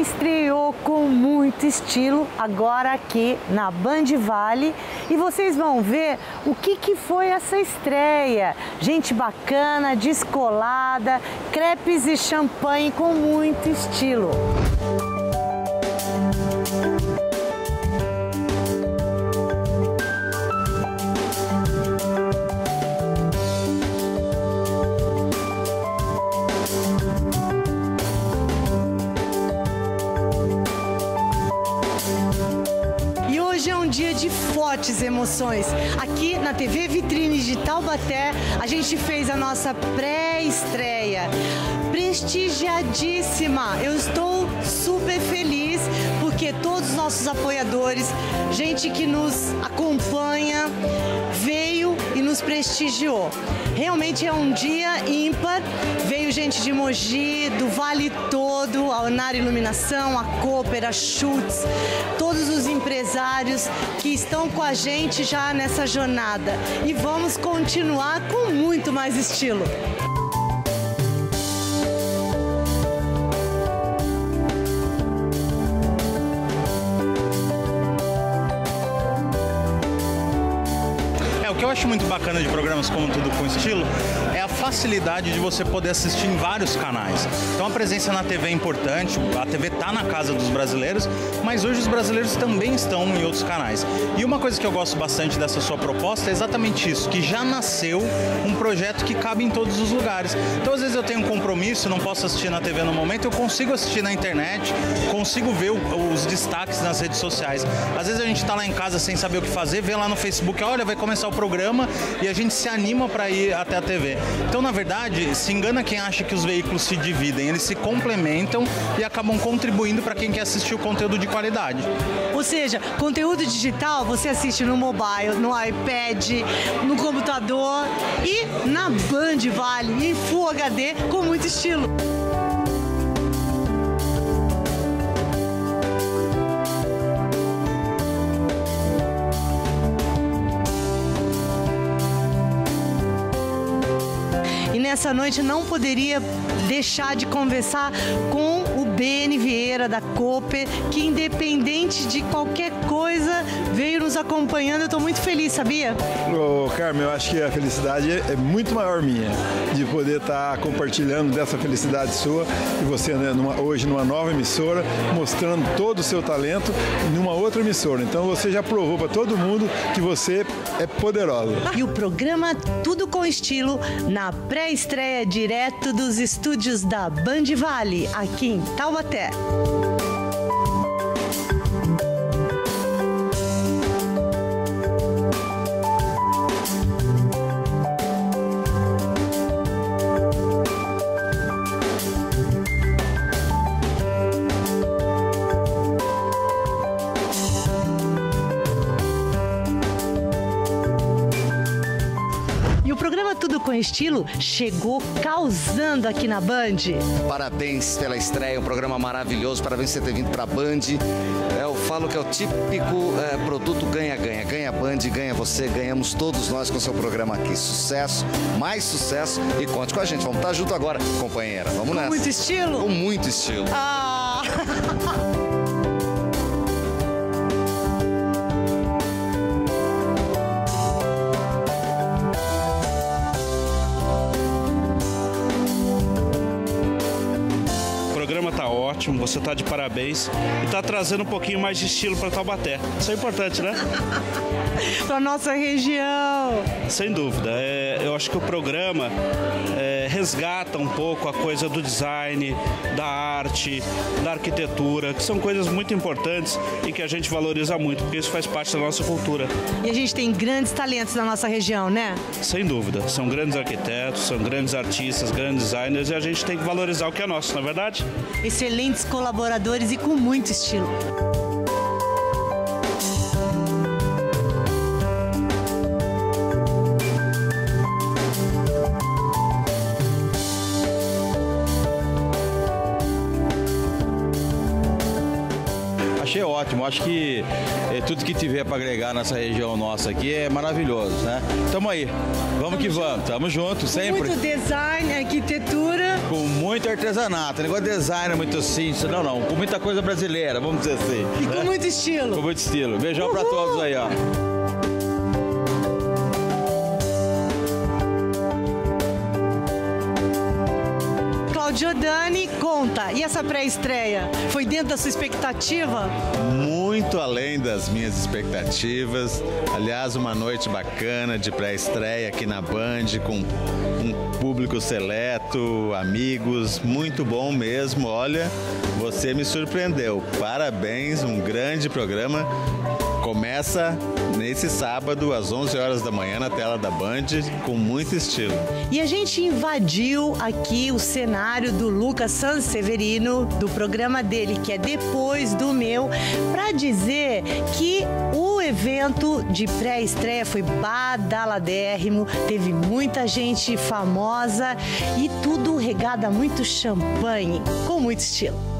estreou com muito estilo agora aqui na Band Vale e vocês vão ver o que, que foi essa estreia. Gente bacana, descolada, crepes e champanhe com muito estilo. Fortes emoções. Aqui na TV Vitrine de Taubaté, a gente fez a nossa pré-estreia. Prestigiadíssima! Eu estou super feliz porque todos os nossos apoiadores, gente que nos acompanha, e nos prestigiou. Realmente é um dia ímpar. Veio gente de Mogi, do Vale todo, a Onar Iluminação, a Cooper, a Schutz, todos os empresários que estão com a gente já nessa jornada. E vamos continuar com muito mais estilo. Eu acho muito bacana de programas como Tudo com Estilo facilidade de você poder assistir em vários canais. Então a presença na TV é importante, a TV está na casa dos brasileiros, mas hoje os brasileiros também estão em outros canais. E uma coisa que eu gosto bastante dessa sua proposta é exatamente isso, que já nasceu um projeto que cabe em todos os lugares. Então às vezes eu tenho um compromisso, não posso assistir na TV no momento, eu consigo assistir na internet, consigo ver os destaques nas redes sociais. Às vezes a gente está lá em casa sem saber o que fazer, vê lá no Facebook, olha, vai começar o programa e a gente se anima para ir até a TV. Então, na verdade, se engana quem acha que os veículos se dividem, eles se complementam e acabam contribuindo para quem quer assistir o conteúdo de qualidade. Ou seja, conteúdo digital você assiste no mobile, no iPad, no computador e na Band Vale em Full HD com muito estilo. Nessa noite não poderia deixar de conversar com BN Vieira da Cooper, que independente de qualquer coisa veio nos acompanhando. Eu estou muito feliz, sabia? Ô, Carmen, eu acho que a felicidade é muito maior minha de poder estar tá compartilhando dessa felicidade sua e você né, numa, hoje numa nova emissora, mostrando todo o seu talento numa outra emissora. Então você já provou para todo mundo que você é poderosa. E o programa Tudo com Estilo na pré estreia direto dos estúdios da Band Vale, aqui em 頑張って。Taubaté. com estilo chegou causando aqui na Band. Parabéns pela estreia, um programa maravilhoso. Parabéns por você ter vindo para a Band. É, eu falo que é o típico é, produto ganha-ganha. Ganha Band, ganha você, ganhamos todos nós com o seu programa aqui. Sucesso, mais sucesso e conte com a gente. Vamos estar junto agora, companheira. Vamos nessa. Com muito estilo? Com muito estilo. Ah! ótimo, você está de parabéns e está trazendo um pouquinho mais de estilo para Taubaté. Isso é importante, né? para nossa região. Sem dúvida. É, eu acho que o programa é, resgata um pouco a coisa do design, da arte, da arquitetura, que são coisas muito importantes e que a gente valoriza muito, porque isso faz parte da nossa cultura. E a gente tem grandes talentos na nossa região, né? Sem dúvida. São grandes arquitetos, são grandes artistas, grandes designers e a gente tem que valorizar o que é nosso, não é verdade? Excelente excelentes colaboradores e com muito estilo. Achei ótimo. Acho que é, tudo que tiver para agregar nessa região nossa aqui é maravilhoso, né? Tamo aí. Vamos Tamo que junto. vamos. Tamo junto, sempre. Muito design, arquitetura. Com muito artesanato. Negócio de design muito simples. Não, não. Com muita coisa brasileira, vamos dizer assim. E né? com muito estilo. Com muito estilo. Beijão para todos aí, ó. Giordani, conta, e essa pré-estreia? Foi dentro da sua expectativa? Muito além das minhas expectativas. Aliás, uma noite bacana de pré-estreia aqui na Band, com um público seleto, amigos, muito bom mesmo. Olha, você me surpreendeu. Parabéns, um grande programa. Começa nesse sábado, às 11 horas da manhã, na tela da Band, com muito estilo. E a gente invadiu aqui o cenário do Lucas Sanseverino, do programa dele, que é Depois do Meu, para dizer que o evento de pré-estreia foi badaladérrimo, teve muita gente famosa e tudo regado a muito champanhe, com muito estilo.